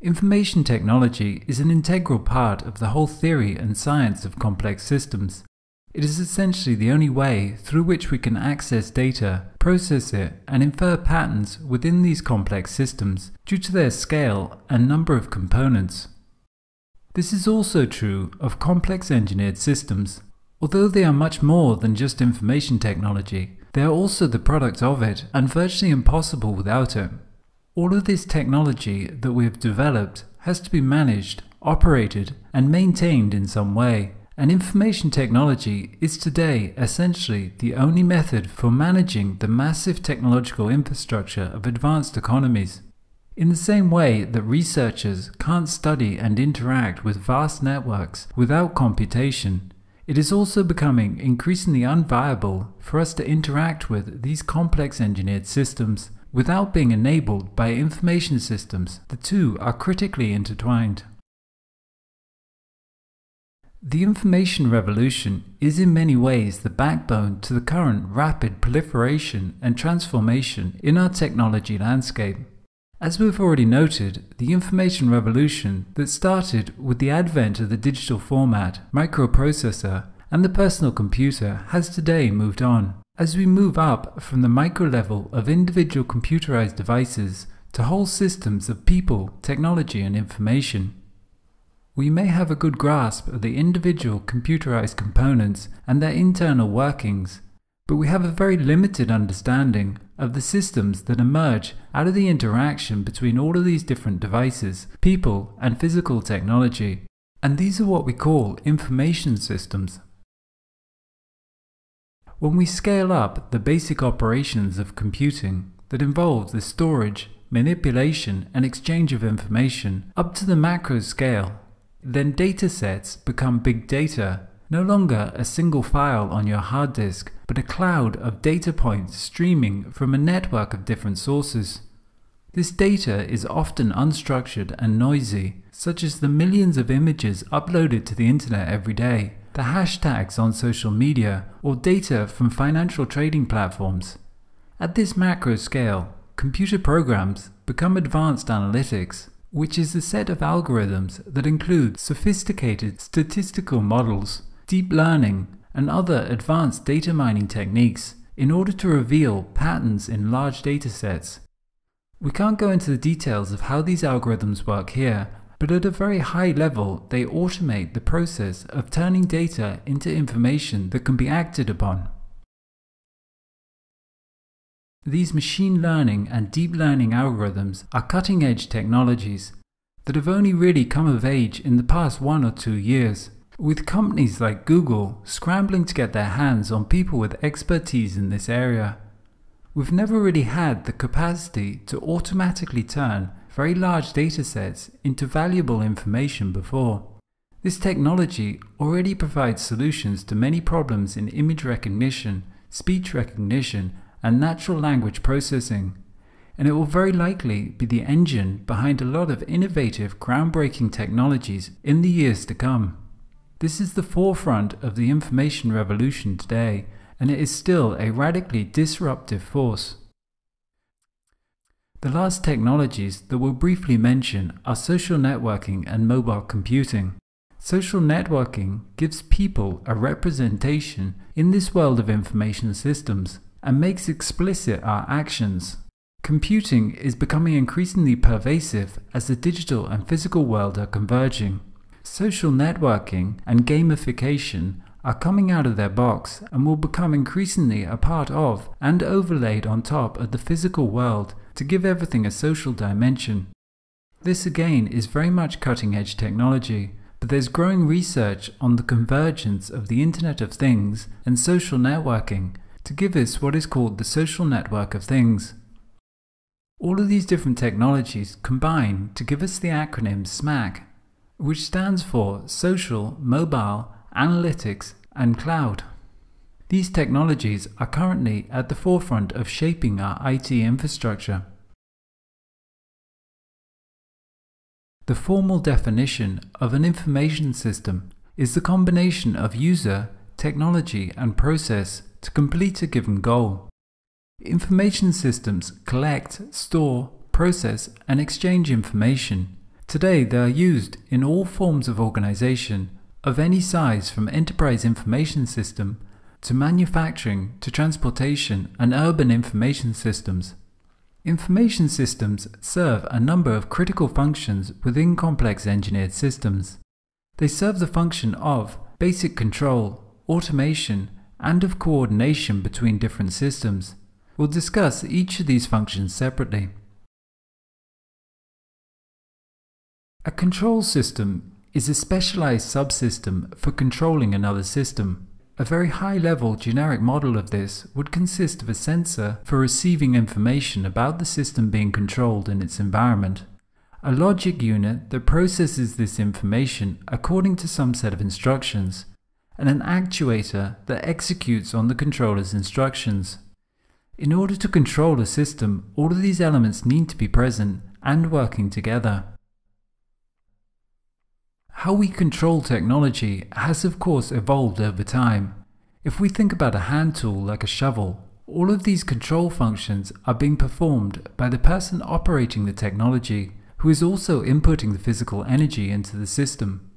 Information technology is an integral part of the whole theory and science of complex systems. It is essentially the only way through which we can access data, process it, and infer patterns within these complex systems due to their scale and number of components. This is also true of complex engineered systems. Although they are much more than just information technology, they are also the product of it and virtually impossible without it. All of this technology that we have developed has to be managed, operated, and maintained in some way. And information technology is today essentially the only method for managing the massive technological infrastructure of advanced economies. In the same way that researchers can't study and interact with vast networks without computation, it is also becoming increasingly unviable for us to interact with these complex engineered systems without being enabled by information systems. The two are critically intertwined. The information revolution is in many ways the backbone to the current rapid proliferation and transformation in our technology landscape. As we've already noted, the information revolution that started with the advent of the digital format, microprocessor, and the personal computer has today moved on. As we move up from the micro level of individual computerized devices to whole systems of people, technology, and information, we may have a good grasp of the individual computerized components and their internal workings, but we have a very limited understanding of the systems that emerge out of the interaction between all of these different devices, people, and physical technology. And these are what we call information systems. When we scale up the basic operations of computing that involve the storage, manipulation, and exchange of information up to the macro scale, then datasets become big data, no longer a single file on your hard disk, but a cloud of data points streaming from a network of different sources. This data is often unstructured and noisy, such as the millions of images uploaded to the internet every day, the hashtags on social media, or data from financial trading platforms. At this macro scale, computer programs become advanced analytics, which is a set of algorithms that include sophisticated statistical models, deep learning, and other advanced data mining techniques in order to reveal patterns in large datasets. We can't go into the details of how these algorithms work here, but at a very high level they automate the process of turning data into information that can be acted upon. These machine learning and deep learning algorithms are cutting edge technologies that have only really come of age in the past one or two years, with companies like Google scrambling to get their hands on people with expertise in this area. We've never really had the capacity to automatically turn very large datasets into valuable information before. This technology already provides solutions to many problems in image recognition, speech recognition, and natural language processing, and it will very likely be the engine behind a lot of innovative, groundbreaking technologies in the years to come. This is the forefront of the information revolution today, and it is still a radically disruptive force. The last technologies that we'll briefly mention are social networking and mobile computing. Social networking gives people a representation in this world of information systems and makes explicit our actions. Computing is becoming increasingly pervasive as the digital and physical world are converging. Social networking and gamification are coming out of their box and will become increasingly a part of and overlaid on top of the physical world to give everything a social dimension. This again is very much cutting edge technology, but there's growing research on the convergence of the Internet of Things and social networking to give us what is called the social network of things. All of these different technologies combine to give us the acronym SMAC, which stands for Social, Mobile, Analytics and Cloud. These technologies are currently at the forefront of shaping our IT infrastructure. The formal definition of an information system is the combination of user, technology, and process to complete a given goal. Information systems collect, store, process, and exchange information. Today they are used in all forms of organization of any size from enterprise information system to manufacturing to transportation and urban information systems. Information systems serve a number of critical functions within complex engineered systems. They serve the function of basic control, automation, and of coordination between different systems. We'll discuss each of these functions separately. A control system is a specialized subsystem for controlling another system. A very high-level generic model of this would consist of a sensor for receiving information about the system being controlled in its environment, a logic unit that processes this information according to some set of instructions, and an actuator that executes on the controller's instructions. In order to control a system, all of these elements need to be present and working together. How we control technology has of course evolved over time. If we think about a hand tool like a shovel, all of these control functions are being performed by the person operating the technology, who is also inputting the physical energy into the system.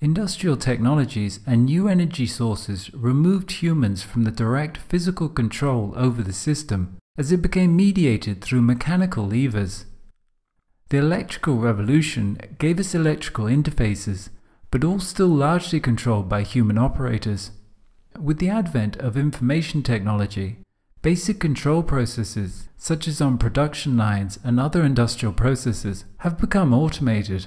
Industrial technologies and new energy sources removed humans from the direct physical control over the system as it became mediated through mechanical levers. The electrical revolution gave us electrical interfaces, but all still largely controlled by human operators. With the advent of information technology, basic control processes, such as on production lines and other industrial processes, have become automated.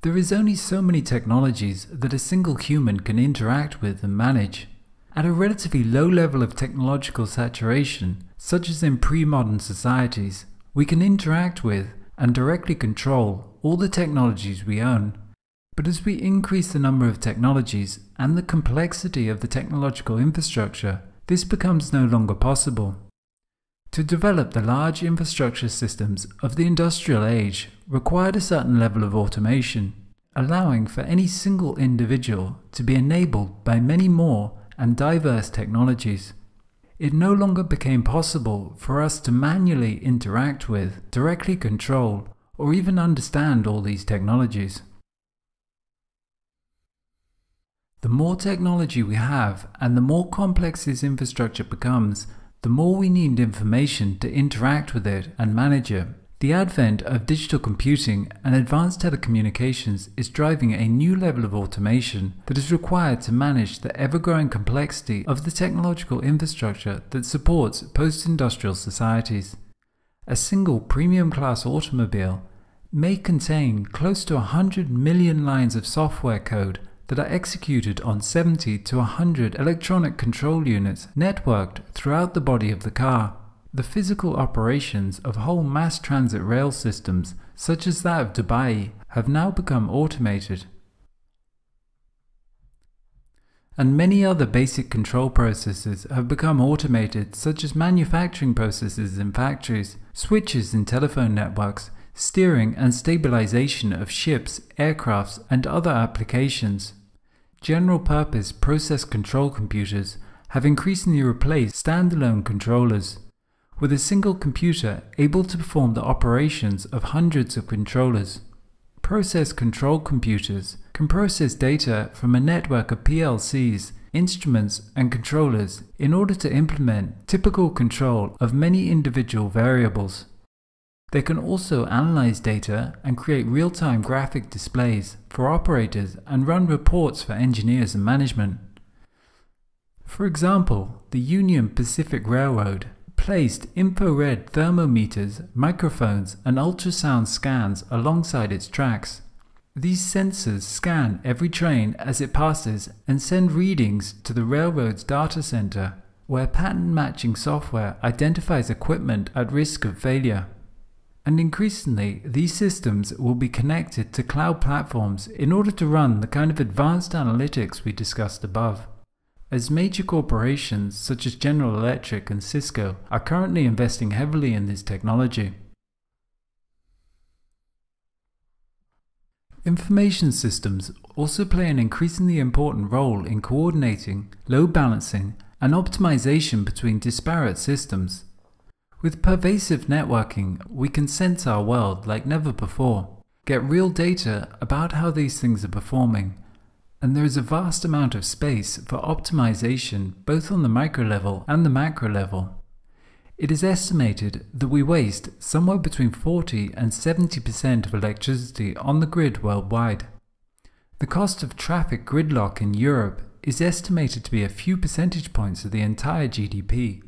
There is only so many technologies that a single human can interact with and manage. At a relatively low level of technological saturation, such as in pre-modern societies, we can interact with and directly control all the technologies we own. But as we increase the number of technologies and the complexity of the technological infrastructure, this becomes no longer possible. To develop the large infrastructure systems of the industrial age required a certain level of automation, allowing for any single individual to be enabled by many more and diverse technologies it no longer became possible for us to manually interact with, directly control, or even understand all these technologies. The more technology we have and the more complex this infrastructure becomes, the more we need information to interact with it and manage it. The advent of digital computing and advanced telecommunications is driving a new level of automation that is required to manage the ever-growing complexity of the technological infrastructure that supports post-industrial societies. A single premium-class automobile may contain close to 100 million lines of software code that are executed on 70 to 100 electronic control units networked throughout the body of the car. The physical operations of whole mass transit rail systems, such as that of Dubai, have now become automated. And many other basic control processes have become automated, such as manufacturing processes in factories, switches in telephone networks, steering and stabilization of ships, aircrafts, and other applications. General purpose process control computers have increasingly replaced standalone controllers with a single computer able to perform the operations of hundreds of controllers. Process control computers can process data from a network of PLCs, instruments, and controllers in order to implement typical control of many individual variables. They can also analyze data and create real-time graphic displays for operators and run reports for engineers and management. For example, the Union Pacific Railroad placed infrared thermometers, microphones, and ultrasound scans alongside its tracks. These sensors scan every train as it passes and send readings to the railroad's data center, where pattern matching software identifies equipment at risk of failure. And increasingly, these systems will be connected to cloud platforms in order to run the kind of advanced analytics we discussed above as major corporations such as General Electric and Cisco are currently investing heavily in this technology. Information systems also play an increasingly important role in coordinating, load balancing, and optimization between disparate systems. With pervasive networking, we can sense our world like never before, get real data about how these things are performing, and there is a vast amount of space for optimization both on the micro level and the macro level. It is estimated that we waste somewhere between 40 and 70% of electricity on the grid worldwide. The cost of traffic gridlock in Europe is estimated to be a few percentage points of the entire GDP,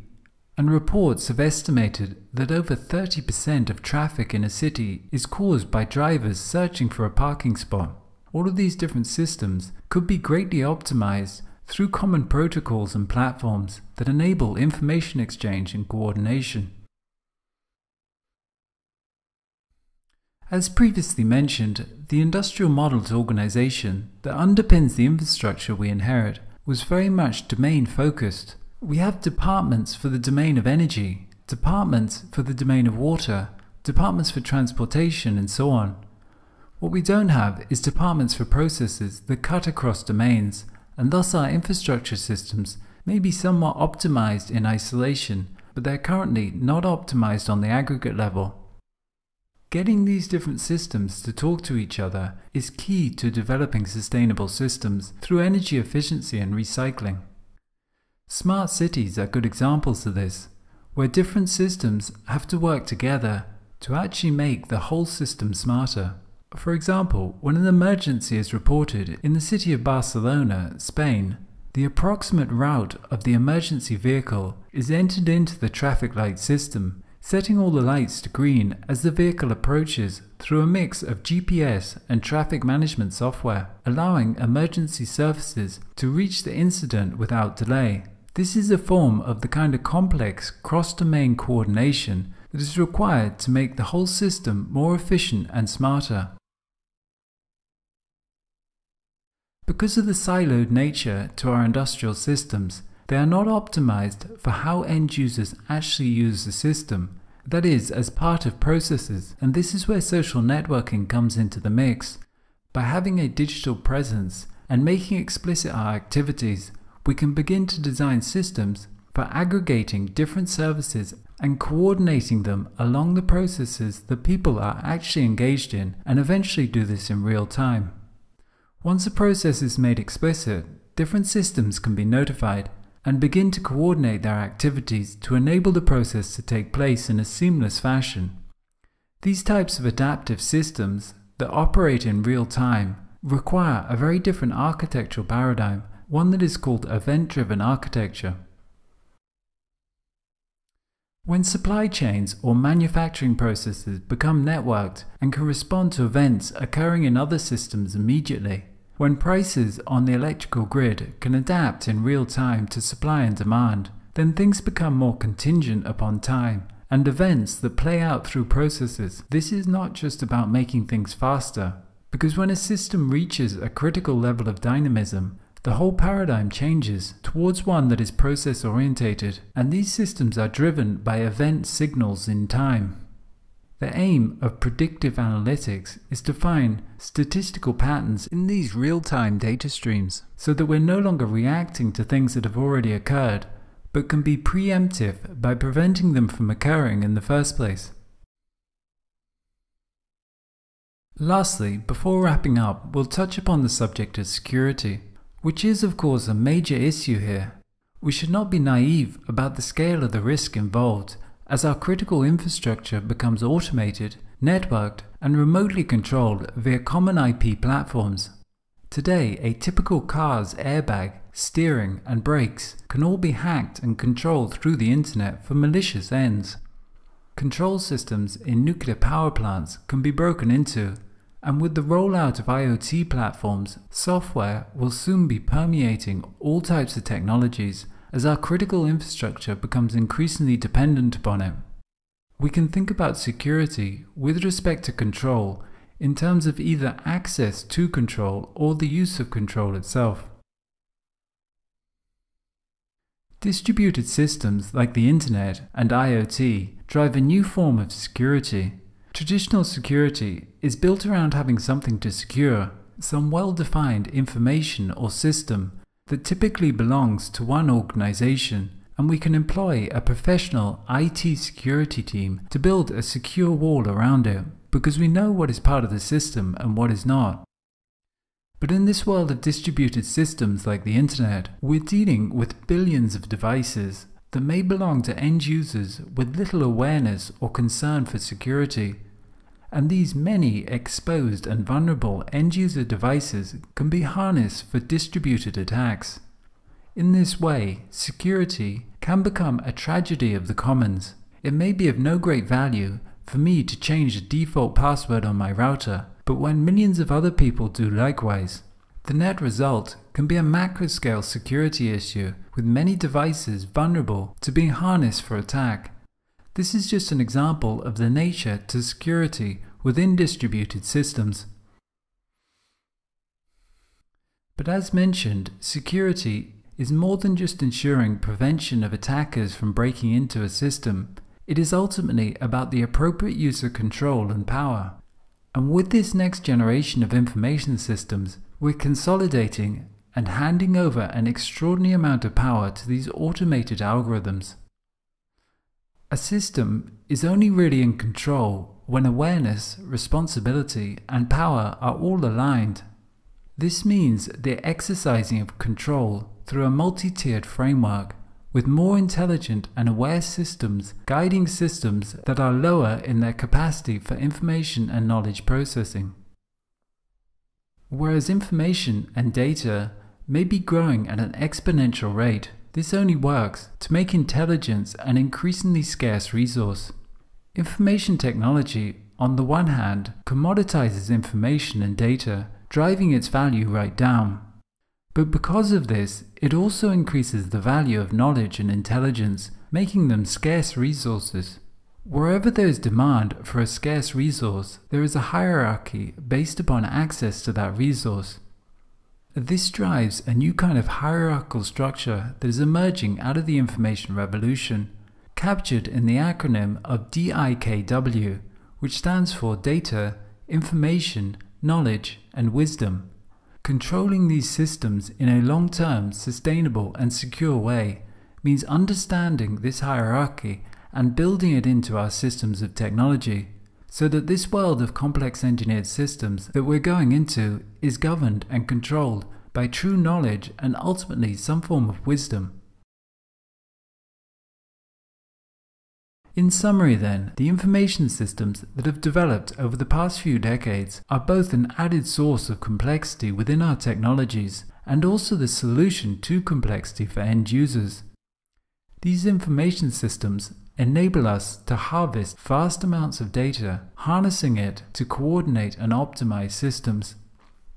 and reports have estimated that over 30% of traffic in a city is caused by drivers searching for a parking spot. All of these different systems could be greatly optimized through common protocols and platforms that enable information exchange and coordination. As previously mentioned, the industrial modeled organization that underpins the infrastructure we inherit was very much domain focused. We have departments for the domain of energy, departments for the domain of water, departments for transportation, and so on. What we don't have is departments for processes that cut across domains, and thus our infrastructure systems may be somewhat optimized in isolation, but they're currently not optimized on the aggregate level. Getting these different systems to talk to each other is key to developing sustainable systems through energy efficiency and recycling. Smart cities are good examples of this, where different systems have to work together to actually make the whole system smarter. For example, when an emergency is reported in the city of Barcelona, Spain, the approximate route of the emergency vehicle is entered into the traffic light system setting all the lights to green as the vehicle approaches through a mix of GPS and traffic management software, allowing emergency services to reach the incident without delay. This is a form of the kind of complex cross-domain coordination that is required to make the whole system more efficient and smarter. Because of the siloed nature to our industrial systems, they are not optimized for how end users actually use the system, that is, as part of processes, and this is where social networking comes into the mix. By having a digital presence and making explicit our activities, we can begin to design systems for aggregating different services and coordinating them along the processes that people are actually engaged in and eventually do this in real time. Once a process is made explicit, different systems can be notified and begin to coordinate their activities to enable the process to take place in a seamless fashion. These types of adaptive systems that operate in real time require a very different architectural paradigm, one that is called event-driven architecture. When supply chains or manufacturing processes become networked and can respond to events occurring in other systems immediately, when prices on the electrical grid can adapt in real time to supply and demand, then things become more contingent upon time and events that play out through processes. This is not just about making things faster, because when a system reaches a critical level of dynamism, the whole paradigm changes towards one that is process orientated, and these systems are driven by event signals in time. The aim of predictive analytics is to find statistical patterns in these real-time data streams so that we're no longer reacting to things that have already occurred, but can be preemptive by preventing them from occurring in the first place. Lastly, before wrapping up, we'll touch upon the subject of security, which is of course a major issue here. We should not be naive about the scale of the risk involved as our critical infrastructure becomes automated, networked, and remotely controlled via common IP platforms. Today, a typical car's airbag, steering, and brakes can all be hacked and controlled through the internet for malicious ends. Control systems in nuclear power plants can be broken into, and with the rollout of IoT platforms, software will soon be permeating all types of technologies as our critical infrastructure becomes increasingly dependent upon it. We can think about security with respect to control in terms of either access to control or the use of control itself. Distributed systems like the Internet and IoT drive a new form of security. Traditional security is built around having something to secure, some well-defined information or system that typically belongs to one organization and we can employ a professional IT security team to build a secure wall around it because we know what is part of the system and what is not. But in this world of distributed systems like the internet, we're dealing with billions of devices that may belong to end users with little awareness or concern for security. And these many exposed and vulnerable end user devices can be harnessed for distributed attacks. In this way, security can become a tragedy of the commons. It may be of no great value for me to change the default password on my router, but when millions of other people do likewise, the net result can be a macro scale security issue with many devices vulnerable to being harnessed for attack. This is just an example of the nature to security within distributed systems. But as mentioned, security is more than just ensuring prevention of attackers from breaking into a system. It is ultimately about the appropriate use of control and power. And with this next generation of information systems, we're consolidating and handing over an extraordinary amount of power to these automated algorithms. A system is only really in control when awareness, responsibility, and power are all aligned. This means the exercising of control through a multi-tiered framework with more intelligent and aware systems guiding systems that are lower in their capacity for information and knowledge processing. Whereas information and data may be growing at an exponential rate, this only works to make intelligence an increasingly scarce resource. Information technology, on the one hand, commoditizes information and data, driving its value right down. But because of this, it also increases the value of knowledge and intelligence, making them scarce resources. Wherever there is demand for a scarce resource, there is a hierarchy based upon access to that resource. This drives a new kind of hierarchical structure that is emerging out of the information revolution, captured in the acronym of DIKW, which stands for Data, Information, Knowledge, and Wisdom. Controlling these systems in a long term, sustainable, and secure way means understanding this hierarchy and building it into our systems of technology so that this world of complex engineered systems that we're going into is governed and controlled by true knowledge and ultimately some form of wisdom. In summary then, the information systems that have developed over the past few decades are both an added source of complexity within our technologies and also the solution to complexity for end users. These information systems enable us to harvest vast amounts of data, harnessing it to coordinate and optimize systems.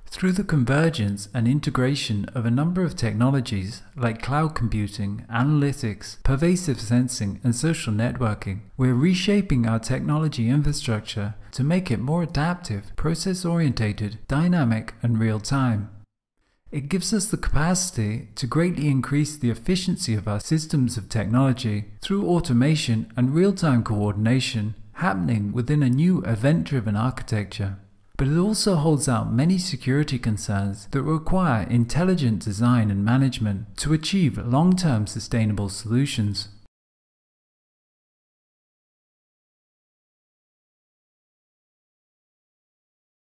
Through the convergence and integration of a number of technologies like cloud computing, analytics, pervasive sensing, and social networking, we're reshaping our technology infrastructure to make it more adaptive, process oriented, dynamic, and real time. It gives us the capacity to greatly increase the efficiency of our systems of technology through automation and real time coordination happening within a new event driven architecture but it also holds out many security concerns that require intelligent design and management to achieve long-term sustainable solutions.